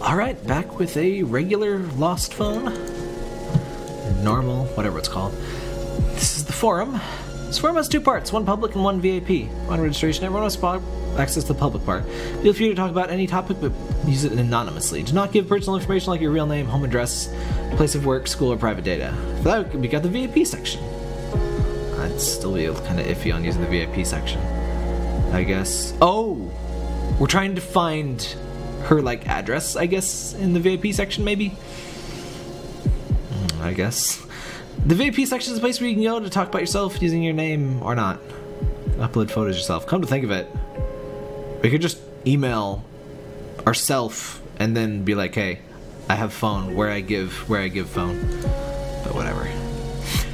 Alright, back with a regular lost phone. Normal, whatever it's called. This is the forum. This forum has two parts, one public and one VIP. On registration, everyone has access to the public part. Feel free to talk about any topic, but use it anonymously. Do not give personal information like your real name, home address, place of work, school, or private data. For that, we got the VIP section. I'd still be kind of iffy on using the VIP section. I guess. Oh! We're trying to find her, like, address, I guess, in the VIP section, maybe? Hmm, I guess. The VIP section is a place where you can go to talk about yourself using your name or not. Upload photos yourself. Come to think of it, we could just email ourself and then be like, "Hey, I have phone. Where I give, where I give phone." But whatever.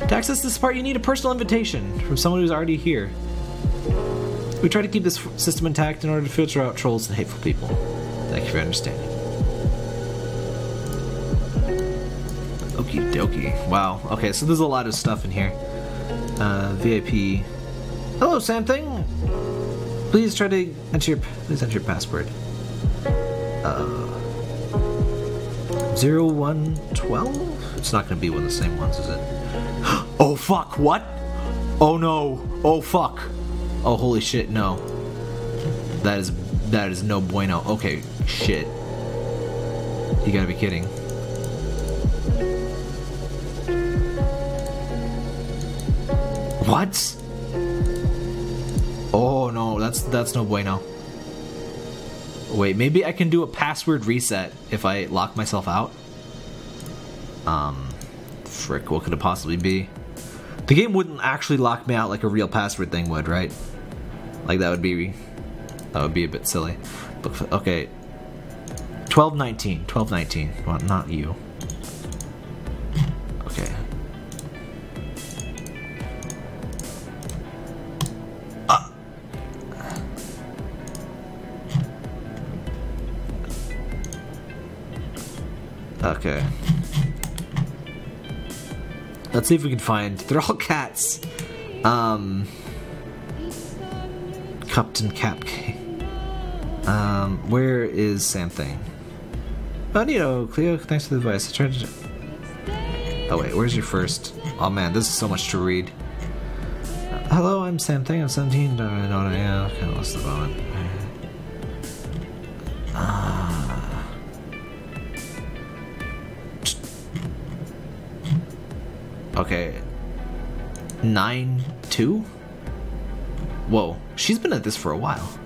To access this part, you need a personal invitation from someone who's already here. We try to keep this system intact in order to filter out trolls and hateful people. Thank you for understanding. Okie dokie. Wow. Okay, so there's a lot of stuff in here. Uh, VIP. Hello, Sam Thing. Please try to enter your please enter your password. Uh, zero one twelve. It's not going to be one of the same ones, is it? oh fuck! What? Oh no! Oh fuck! Oh holy shit! No. That is that is no bueno. Okay, shit. You gotta be kidding. What? Oh no, that's that's no bueno. Wait, maybe I can do a password reset if I lock myself out. Um, frick, what could it possibly be? The game wouldn't actually lock me out like a real password thing would, right? Like that would be that would be a bit silly. But okay, twelve nineteen, twelve nineteen. Well, not you. Okay. Ah. Okay. Let's see if we can find. They're all cats. Um. Captain Capk. Um, where is something? Oh, Nito, Cleo, thanks for the advice. I tried to. Oh wait, where's your first? Oh man, this is so much to read. Hello, I'm Sam Thing. I'm 17. I Don't know what I am. Kind of lost the moment. Ah. Okay. Nine two. Whoa, she's been at this for a while.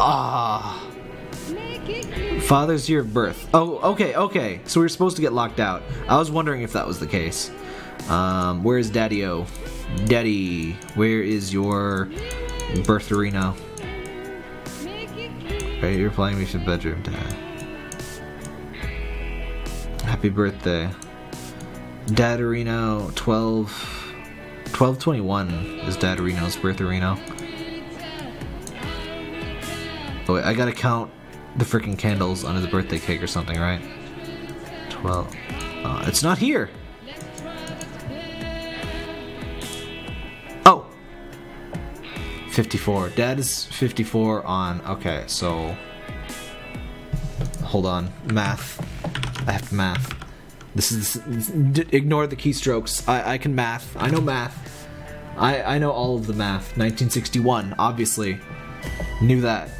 Ah. Father's year of birth. Oh, okay, okay. So we are supposed to get locked out. I was wondering if that was the case. Um, where is Daddy O? Daddy, where is your birth arena? Right, you're playing me from bedroom, Dad. Happy birthday. Dad Reno 12 1221 is Dad Reno's birth Reno. Wait, I gotta count the freaking candles on his birthday cake or something, right? 12. Uh, it's not here! Oh! 54. Dad is 54 on. Okay, so. Hold on. Math. I have to math. This is ignore the keystrokes. I, I can math. I know math. I I know all of the math. 1961, obviously. Knew that.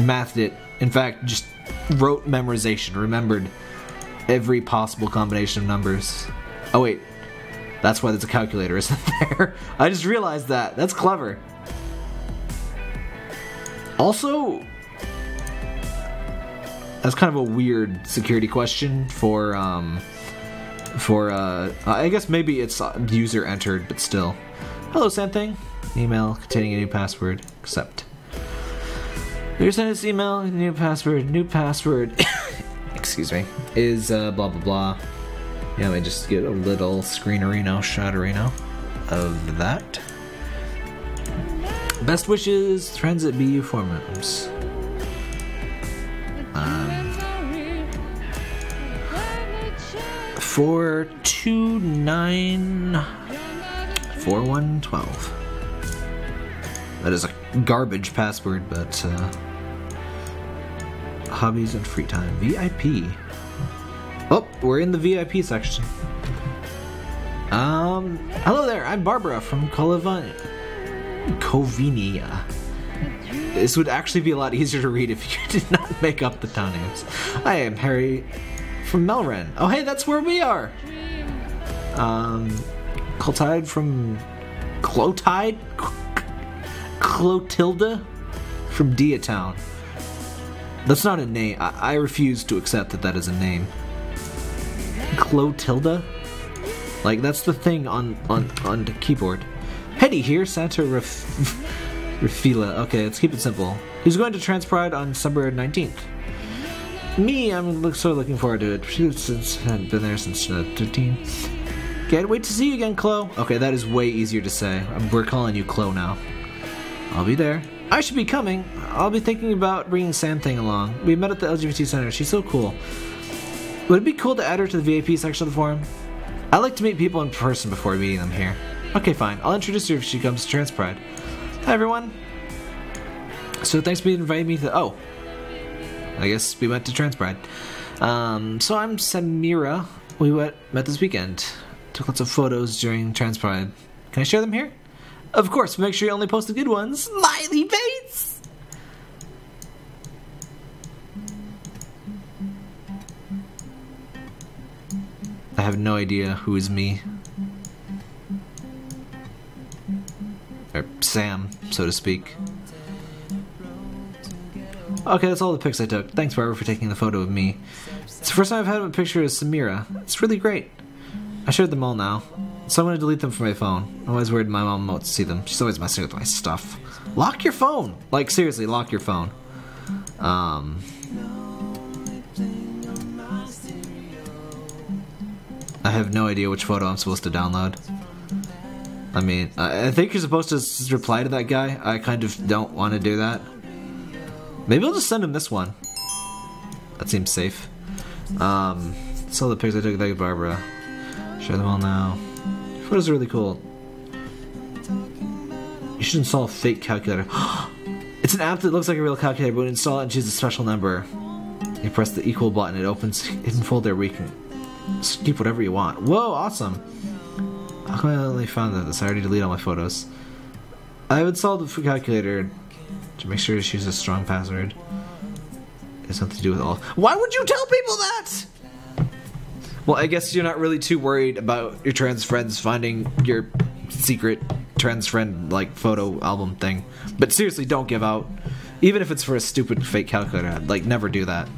Mathed it. In fact, just wrote memorization. Remembered every possible combination of numbers. Oh wait. That's why there's a calculator, isn't there? I just realized that. That's clever. Also, that's kind of a weird security question for um for uh I guess maybe it's user entered but still. Hello same thing. Email containing a new password. Accept. You're this email, new password, new password excuse me. Is uh blah blah blah. Yeah, me just get a little screenerino, shotterino of that. Best wishes, Transit BU forums. Um, four two nine 4112. That is a garbage password, but uh, hobbies and free time. VIP. Oh, we're in the VIP section. Um, hello there. I'm Barbara from Colovan- Covinia. This would actually be a lot easier to read if you did not make up the town names. I am Harry from Melren. Oh, hey, that's where we are. Um, Clotide from Clotide, Clotilda from Diatown. That's not a name. I, I refuse to accept that that is a name. Clotilda? Like that's the thing on on on the keyboard. Hetty here, Santa Ref- Refila. Okay, let's keep it simple. He's going to Transpride on December 19th. Me, I'm look, so looking forward to it. Since I've been there since uh, 13. Can't wait to see you again, Chloe. Okay, that is way easier to say. We're calling you Chloe now. I'll be there. I should be coming. I'll be thinking about bringing Sam Thing along. We met at the LGBT Center. She's so cool. Would it be cool to add her to the VIP section of the forum? I like to meet people in person before meeting them here. Okay, fine. I'll introduce her if she comes to Transpride. Hi, everyone. So thanks for inviting me to. Oh, I guess we went to Transpride. Um, so I'm Samira. We went, met this weekend. Took lots of photos during Transpride. Can I share them here? Of course. Make sure you only post the good ones. Smiley Bates. I have no idea who is me. Or Sam, so to speak. Okay, that's all the pics I took. Thanks, Barbara, for taking the photo of me. It's the first time I've had a picture of Samira. It's really great. I shared them all now, so I'm to delete them from my phone. I'm always worried my mom won't see them. She's always messing with my stuff. Lock your phone! Like, seriously, lock your phone. Um... I have no idea which photo I'm supposed to download. I mean, I I think you're supposed to reply to that guy. I kind of don't want to do that. Maybe I'll just send him this one. That seems safe. Um, saw the pics I took with Barbara. Share them all now. Photos are really cool. You should install a fake calculator. it's an app that looks like a real calculator, but when you install it and choose a special number, you press the equal button, it opens hidden folder where you can keep whatever you want. Whoa, awesome! How come I only found this? I already deleted all my photos. I've installed the calculator to make sure to use a strong password. It has something to do with all. Why would you tell people that? Well, I guess you're not really too worried about your trans friends finding your secret trans friend like photo album thing. But seriously, don't give out. Even if it's for a stupid fake calculator, like never do that.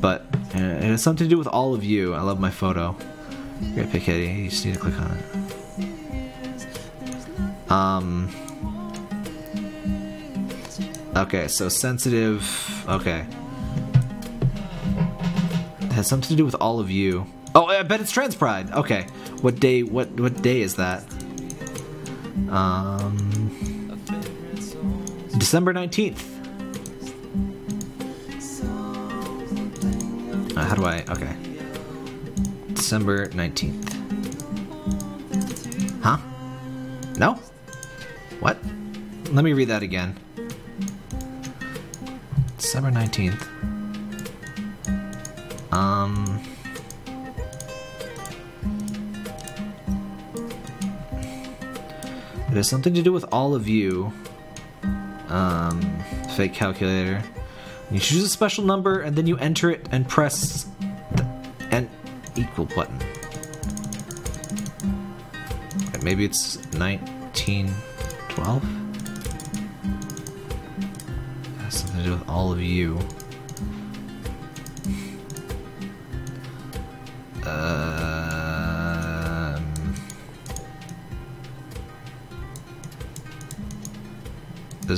But uh, it has something to do with all of you. I love my photo. Great pick, Eddie. You just need to click on it. Um. Okay, so sensitive. Okay. Has something to do with all of you. Oh, I bet it's Trans Pride. Okay. What day? What what day is that? Um. December nineteenth. Uh, how do I? Okay. December 19th. Huh? No? What? Let me read that again. December 19th. Um. It has something to do with all of you. Um, fake calculator. You choose a special number and then you enter it and press the and equal button. Maybe it's 1912? Has something to do with all of you.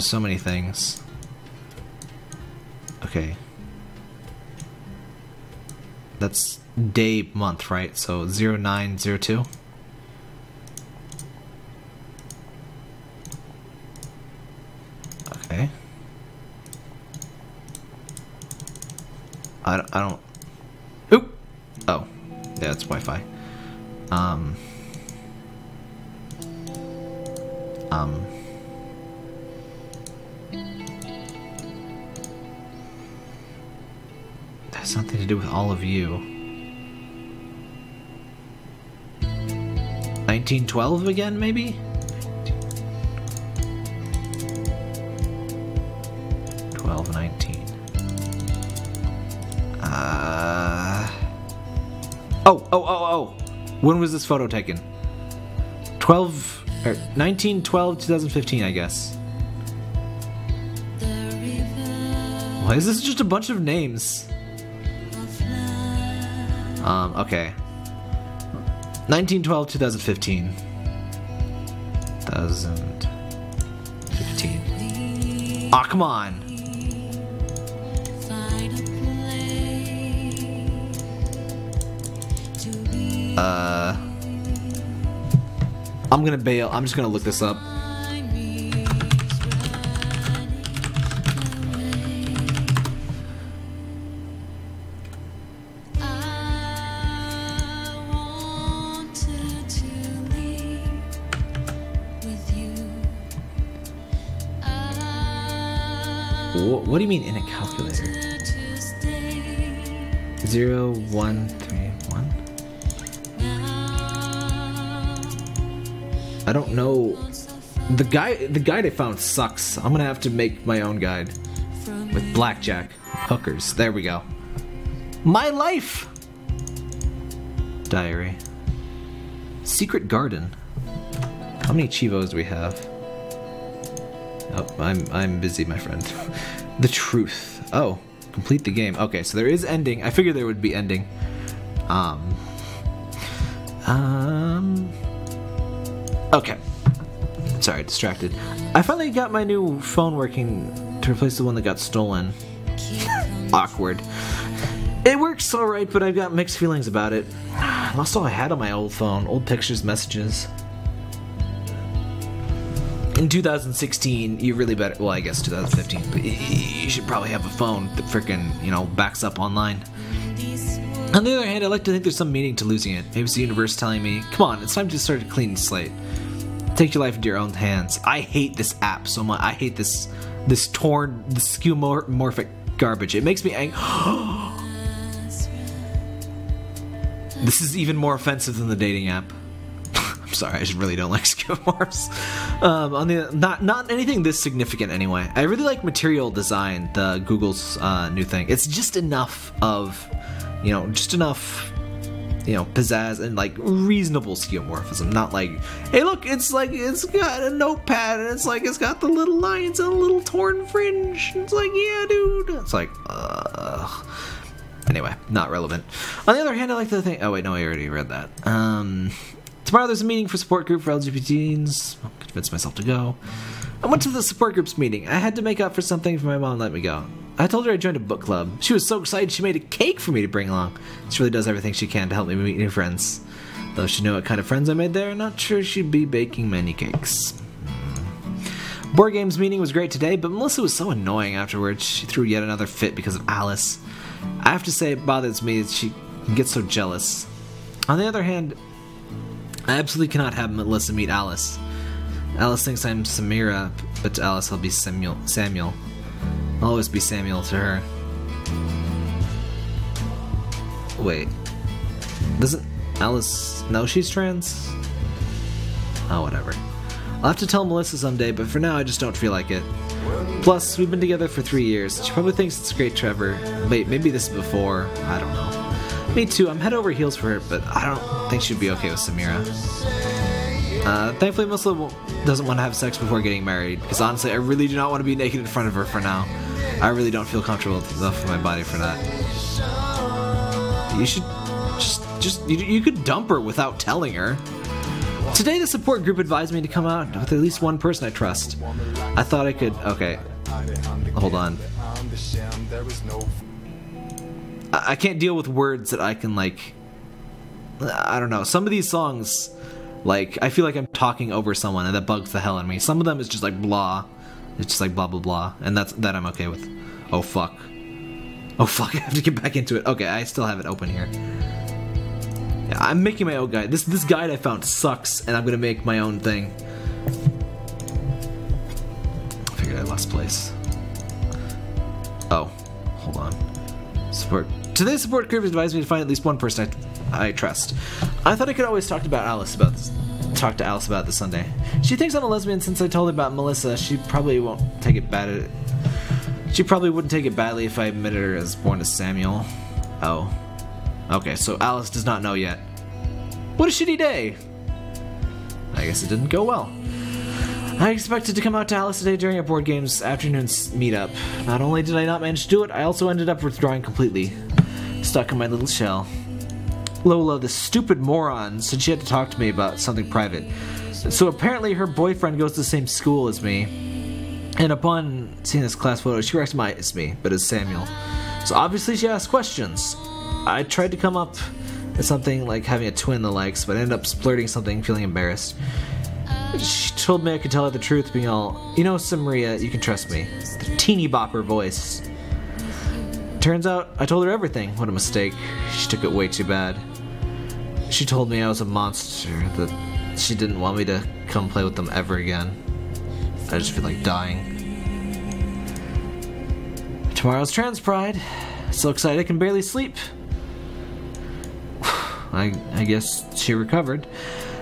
There's so many things. Okay. That's day month, right? So 0902. Okay. I I don't. Oop. Oh, yeah, it's Wi-Fi. Um. Um. Has something to do with all of you. 1912 again, maybe? Twelve nineteen. Uh. Oh, oh, oh, oh! When was this photo taken? 12. Er, 1912, 2015, I guess. Why is this just a bunch of names? Um, okay. 1912, 2015. 2015. Aw, oh, come on. Uh, I'm gonna bail. I'm just gonna look this up. What, do you mean in a calculator? Zero, one, three, one. I don't know. The guy, the guide I found sucks. I'm gonna have to make my own guide with blackjack, hookers. There we go. My life. Diary. Secret garden. How many chivos do we have? Oh, I'm I'm busy, my friend. the truth. Oh, complete the game. Okay, so there is ending. I figured there would be ending. Um. Um. Okay. Sorry, distracted. I finally got my new phone working to replace the one that got stolen. Awkward. It works alright, but I've got mixed feelings about it. Lost all I had on my old phone old pictures, messages in 2016, you really better. Well, I guess 2015, but you should probably have a phone that freaking you know backs up online. On the other hand, I like to think there's some meaning to losing it. Maybe it's the universe telling me, "Come on, it's time to start a clean slate. Take your life into your own hands." I hate this app so much. I hate this this torn, this skeuomorphic garbage. It makes me angry. this is even more offensive than the dating app. I'm sorry, I just really don't like skeuomorphs. Um, on the not not anything this significant anyway. I really like material design, the Google's uh, new thing. It's just enough of, you know, just enough you know, pizzazz and like reasonable skeuomorphism. Not like, hey, look, it's like it's got a notepad and it's like it's got the little lines and a little torn fringe. It's like, yeah, dude. It's like, uh. Anyway, not relevant. On the other hand, I like the thing. Oh wait, no, I already read that. Um, Tomorrow there's a meeting for support group for LGBT teens. I'll convince myself to go. I went to the support group's meeting. I had to make up for something for my mom let me go. I told her I joined a book club. She was so excited she made a cake for me to bring along. She really does everything she can to help me meet new friends. Though she knew what kind of friends I made there, I'm not sure she'd be baking many cakes. Hmm. Board games meeting was great today, but Melissa was so annoying afterwards. She threw yet another fit because of Alice. I have to say it bothers me that she gets so jealous. On the other hand, I absolutely cannot have Melissa meet Alice. Alice thinks I'm Samira, but to Alice I'll be Samuel. Samuel. I'll always be Samuel to her. Wait. Doesn't Alice know she's trans? Oh, whatever. I'll have to tell Melissa someday, but for now I just don't feel like it. Plus, we've been together for three years. She probably thinks it's great, Trevor. Wait, maybe this is before. I don't know. Me too. I'm head over heels for her, but I don't think she'd be okay with Samira. Uh, thankfully, Melissa doesn't want to have sex before getting married, because honestly, I really do not want to be naked in front of her for now. I really don't feel comfortable enough with my body for that. You should just, just, you, you could dump her without telling her. Today, the support group advised me to come out with at least one person I trust. I thought I could. Okay. Hold on. I can't deal with words that I can like. I don't know. Some of these songs, like I feel like I'm talking over someone, and that bugs the hell out of me. Some of them is just like blah. It's just like blah blah blah, and that's that I'm okay with. Oh fuck. Oh fuck! I have to get back into it. Okay, I still have it open here. Yeah, I'm making my own guide. This this guide I found sucks, and I'm gonna make my own thing. I figured I lost place. Oh, hold on. Support. Today's support group advised me to find at least one person I, I trust. I thought I could always talk about Alice about this. Talk to Alice about this Sunday. She thinks I'm a lesbian since I told her about Melissa. She probably won't take it bad. She probably wouldn't take it badly if I admitted her as born as Samuel. Oh. Okay, so Alice does not know yet. What a shitty day! I guess it didn't go well. I expected to come out to Alice today during a board games afternoon's meetup. Not only did I not manage to do it, I also ended up withdrawing completely. Stuck in my little shell. Lola, the stupid moron, said she had to talk to me about something private. So apparently her boyfriend goes to the same school as me. And upon seeing this class photo, she recognized me, but as Samuel. So obviously she asked questions. I tried to come up with something like having a twin the likes, but I ended up splurting something, feeling embarrassed. She told me I could tell her the truth, being all, you know, Samaria, you can trust me. The teeny bopper voice. Turns out I told her everything. What a mistake. She took it way too bad. She told me I was a monster, that she didn't want me to come play with them ever again. I just feel like dying. Tomorrow's Trans Pride. So excited I can barely sleep. I, I guess she recovered.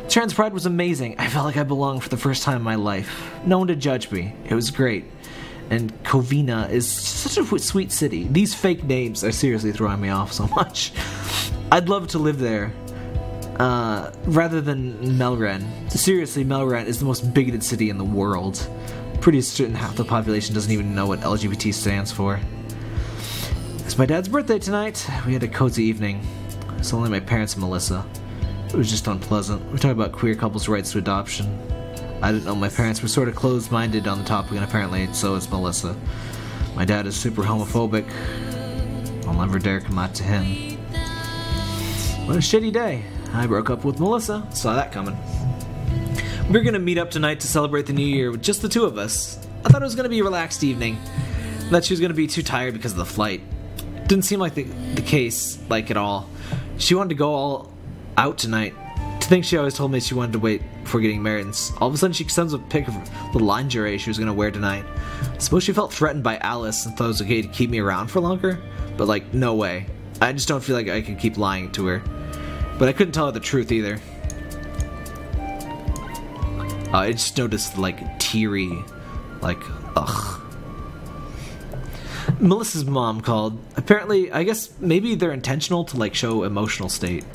Trans Pride was amazing. I felt like I belonged for the first time in my life. No one to judge me. It was great. And Covina is such a sweet city. These fake names are seriously throwing me off so much. I'd love to live there. Uh, rather than Melren. Seriously, Melren is the most bigoted city in the world. Pretty certain half the population doesn't even know what LGBT stands for. It's my dad's birthday tonight. We had a cozy evening. It's only my parents and Melissa. It was just unpleasant. We talked about queer couples' rights to adoption. I didn't know my parents were sort of closed minded on the topic, and apparently so is Melissa. My dad is super homophobic. I'll never dare come out to him. What a shitty day. I broke up with Melissa. Saw that coming. We're gonna meet up tonight to celebrate the new year with just the two of us. I thought it was gonna be a relaxed evening. That she was gonna be too tired because of the flight. Didn't seem like the, the case, like at all. She wanted to go all out tonight. To think she always told me she wanted to wait before getting married, and all of a sudden she sends a pic of the lingerie she was gonna wear tonight. I suppose she felt threatened by Alice and thought it was okay to keep me around for longer, but like, no way. I just don't feel like I can keep lying to her. But I couldn't tell her the truth either. Uh, I just noticed like teary, like ugh. Melissa's mom called. Apparently, I guess maybe they're intentional to like show emotional state.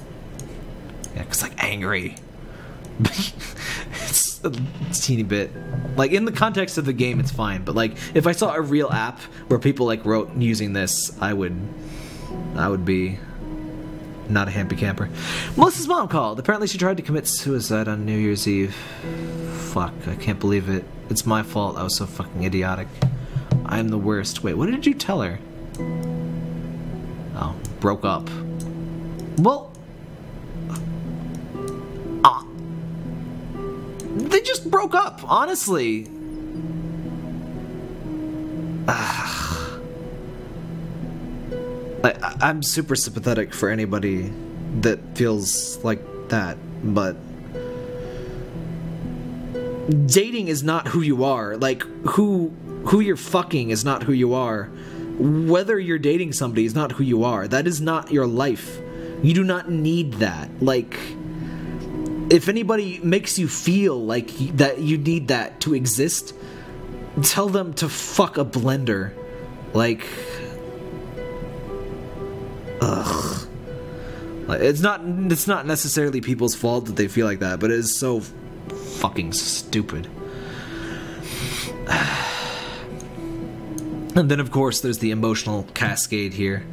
Yeah, cause like angry. it's a teeny bit. Like in the context of the game, it's fine. But like if I saw a real app where people like wrote using this, I would, I would be not a happy camper. Melissa's mom called. Apparently, she tried to commit suicide on New Year's Eve. Fuck, I can't believe it. It's my fault. I was so fucking idiotic. I'm the worst. Wait, what did you tell her? Oh, broke up. Well, they just broke up, honestly. I, I'm super sympathetic for anybody that feels like that, but dating is not who you are. Like who who you're fucking is not who you are. Whether you're dating somebody is not who you are. That is not your life. You do not need that. Like if anybody makes you feel like that you need that to exist, tell them to fuck a blender. Like ugh. It's not it's not necessarily people's fault that they feel like that, but it is so fucking stupid. and then of course there's the emotional cascade here.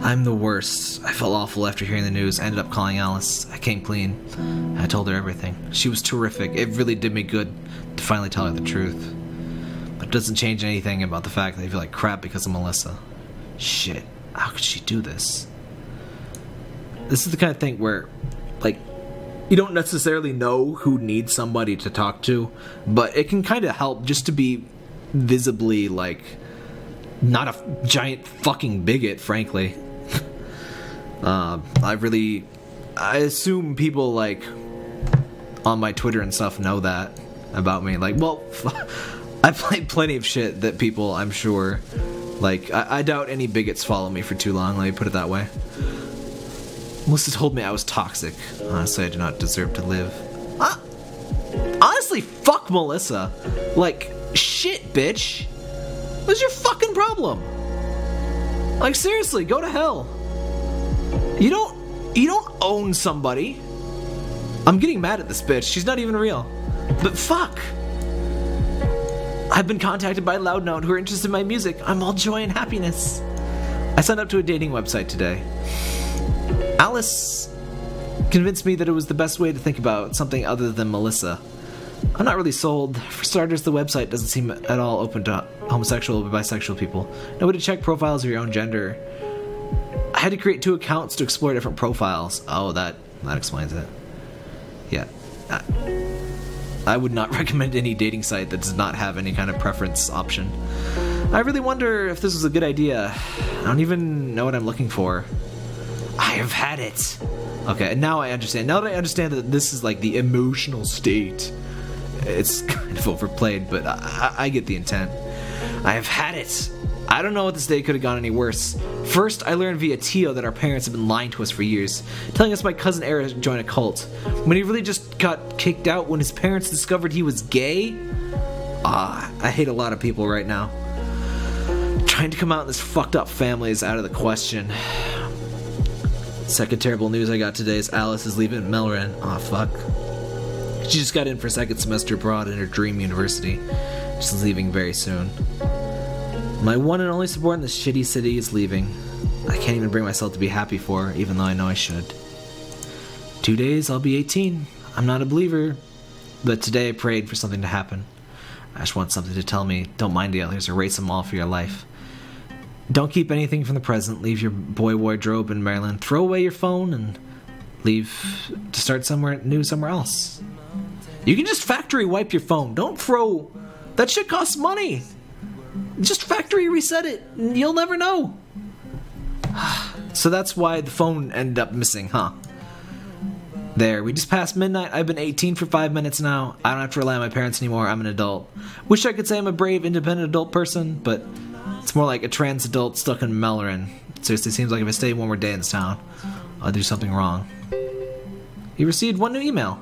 I'm the worst. I felt awful after hearing the news. I ended up calling Alice. I came clean. I told her everything. She was terrific. It really did me good to finally tell her the truth. But it doesn't change anything about the fact that I feel like crap because of Melissa. Shit. How could she do this? this is the kind of thing where like you don't necessarily know who needs somebody to talk to, but it can kind of help just to be visibly like not a giant fucking bigot, frankly. Uh, I really, I assume people like on my Twitter and stuff know that about me. Like, well, I played plenty of shit that people, I'm sure, like, I, I doubt any bigots follow me for too long, let me put it that way. Melissa told me I was toxic. Honestly, I do not deserve to live. Uh, honestly, fuck Melissa. Like, shit, bitch. What's your fucking problem? Like, seriously, go to hell. You don't, you don't own somebody. I'm getting mad at this bitch. She's not even real. But fuck. I've been contacted by Loudnote who are interested in my music. I'm all joy and happiness. I signed up to a dating website today. Alice convinced me that it was the best way to think about something other than Melissa. I'm not really sold. For starters, the website doesn't seem at all open to homosexual or bisexual people. No way to check profiles of your own gender. Had to create two accounts to explore different profiles. Oh, that that explains it. Yeah. I, I would not recommend any dating site that does not have any kind of preference option. I really wonder if this was a good idea. I don't even know what I'm looking for. I have had it. Okay, now I understand. Now that I understand that this is like the emotional state, it's kind of overplayed, but I, I get the intent. I have had it. I don't know what this day could have gone any worse. First, I learned via Tio that our parents have been lying to us for years, telling us my cousin Eric joined a cult, when he really just got kicked out when his parents discovered he was gay. Ah, I hate a lot of people right now. Trying to come out in this fucked up family is out of the question. Second terrible news I got today is Alice is leaving Melren. Aw, oh, fuck. She just got in for second semester abroad in her dream university. She's leaving very soon. My one and only support in this shitty city is leaving. I can't even bring myself to be happy for her, even though I know I should. Two days, I'll be 18. I'm not a believer, but today I prayed for something to happen. I just want something to tell me, don't mind the others, erase them all for your life. Don't keep anything from the present. Leave your boy wardrobe in Maryland. Throw away your phone and leave to start somewhere new somewhere else. You can just factory wipe your phone. Don't throw. That shit costs money. Just factory reset it. You'll never know. so that's why the phone ended up missing, huh? There, we just passed midnight. I've been 18 for five minutes now. I don't have to rely on my parents anymore. I'm an adult. Wish I could say I'm a brave, independent adult person, but it's more like a trans adult stuck in Melren. Seriously, seems like if I stay one more day in this town, I'll do something wrong. You received one new email.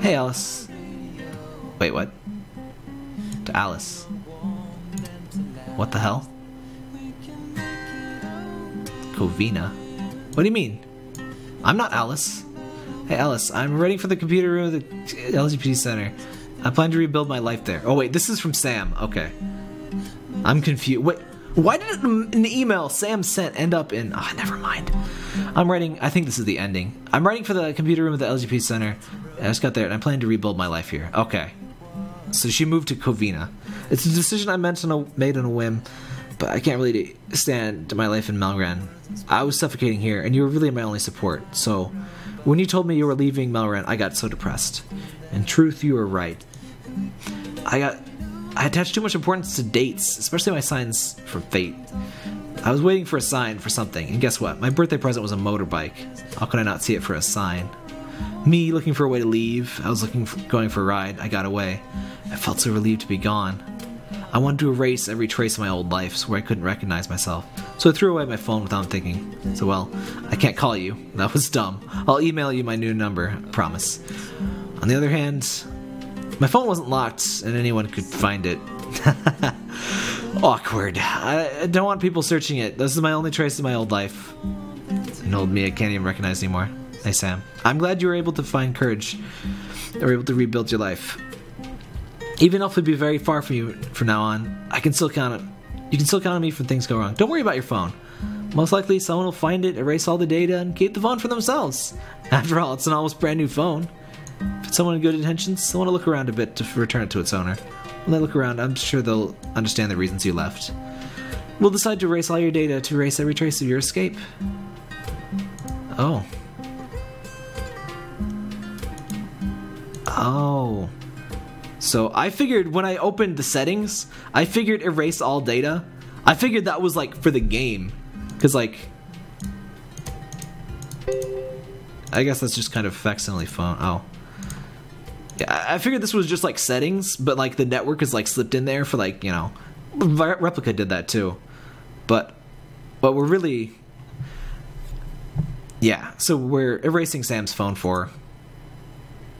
Hey, Alice. Wait, what? To Alice. What the hell? Covina? What do you mean? I'm not Alice. Hey Alice, I'm ready for the computer room at the LGBT Center. I plan to rebuild my life there. Oh wait, this is from Sam. Okay. I'm confused. Wait, why did an email Sam sent end up in... Oh, never mind. I'm writing... I think this is the ending. I'm writing for the computer room at the LGBT Center. I just got there and I plan to rebuild my life here. Okay. So she moved to Covina. It's a decision I meant on a, made on a whim, but I can't really stand my life in Melren. I was suffocating here, and you were really my only support. So, when you told me you were leaving Melren, I got so depressed. In truth, you were right. I got I attached too much importance to dates, especially my signs for fate. I was waiting for a sign for something, and guess what? My birthday present was a motorbike. How could I not see it for a sign? Me looking for a way to leave. I was looking for, going for a ride. I got away. I felt so relieved to be gone. I wanted to erase every trace of my old life so where I couldn't recognize myself. So I threw away my phone without thinking. So, well, I can't call you. That was dumb. I'll email you my new number, I promise. On the other hand, my phone wasn't locked and anyone could find it. Awkward. I don't want people searching it. This is my only trace of my old life. An old me I can't even recognize anymore. Hey, Sam. I'm glad you were able to find courage or able to rebuild your life. Even if it would be very far from you from now on, I can still count on you can still count on me when things go wrong. Don't worry about your phone. Most likely someone will find it, erase all the data, and keep the phone for themselves. After all, it's an almost brand new phone. If someone in good intentions, I want to look around a bit to return it to its owner. When they look around, I'm sure they'll understand the reasons you left. We'll decide to erase all your data to erase every trace of your escape. Oh. Oh. So I figured when I opened the settings, I figured erase all data. I figured that was like for the game. Because like... I guess that's just kind of facsimile phone. Oh. Yeah, I figured this was just like settings, but like the network is like slipped in there for like you know, replica did that too, but what we're really, yeah. So we're erasing Sam's phone for.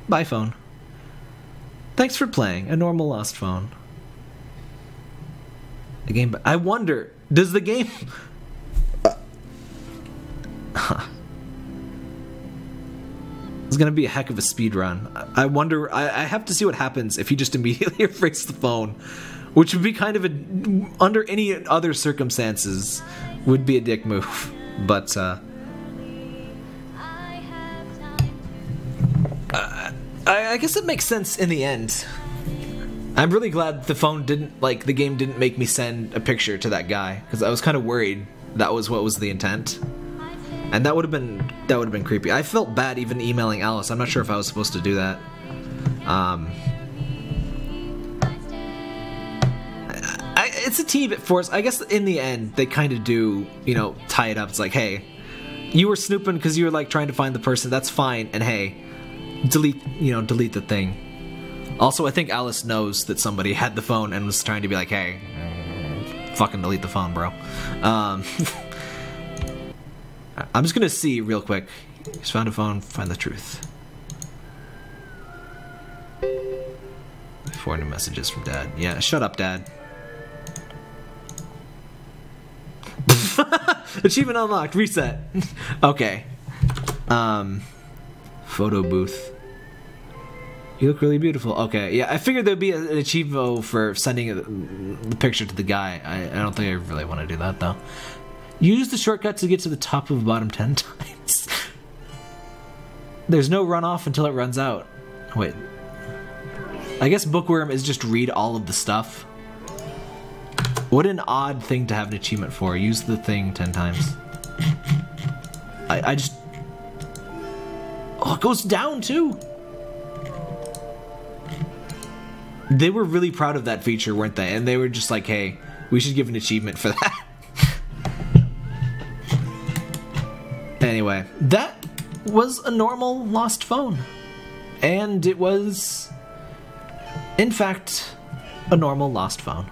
Bye phone. Thanks for playing a normal lost phone. The game. I wonder, does the game? It's gonna be a heck of a speed run. I wonder. I, I have to see what happens if he just immediately erased the phone, which would be kind of a under any other circumstances would be a dick move. But uh, I guess it makes sense in the end. I'm really glad the phone didn't like the game didn't make me send a picture to that guy because I was kind of worried that was what was the intent. And that would have been that would have been creepy. I felt bad even emailing Alice. I'm not sure if I was supposed to do that. Um, I, it's a teeny bit forced. I guess in the end they kind of do, you know, tie it up. It's like, hey, you were snooping because you were like trying to find the person. That's fine. And hey, delete, you know, delete the thing. Also, I think Alice knows that somebody had the phone and was trying to be like, hey, fucking delete the phone, bro. Um, I'm just gonna see real quick. Just found a phone, find the truth. Four new messages from dad. Yeah, shut up, dad. Achievement unlocked, reset. okay. Um photo booth. You look really beautiful. Okay, yeah, I figured there'd be an achievement for sending the picture to the guy. I, I don't think I really want to do that though. Use the shortcut to get to the top of the bottom 10 times. There's no runoff until it runs out. Wait. I guess Bookworm is just read all of the stuff. What an odd thing to have an achievement for. Use the thing 10 times. I, I just. Oh, it goes down too! They were really proud of that feature, weren't they? And they were just like, hey, we should give an achievement for that. Anyway, that was a normal lost phone. And it was, in fact, a normal lost phone.